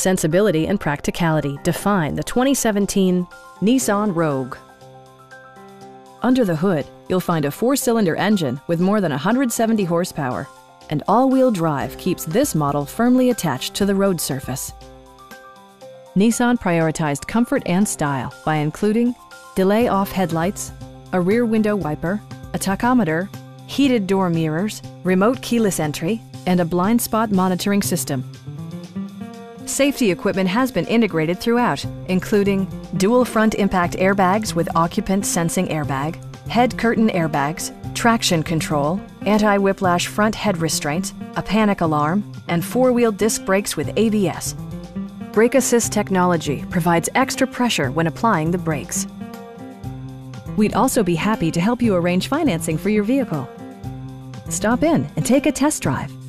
Sensibility and practicality define the 2017 Nissan Rogue. Under the hood, you'll find a four-cylinder engine with more than 170 horsepower, and all-wheel drive keeps this model firmly attached to the road surface. Nissan prioritized comfort and style by including delay off headlights, a rear window wiper, a tachometer, heated door mirrors, remote keyless entry, and a blind spot monitoring system. Safety equipment has been integrated throughout, including dual front impact airbags with occupant sensing airbag, head curtain airbags, traction control, anti-whiplash front head restraints, a panic alarm, and four-wheel disc brakes with ABS. Brake Assist technology provides extra pressure when applying the brakes. We'd also be happy to help you arrange financing for your vehicle. Stop in and take a test drive.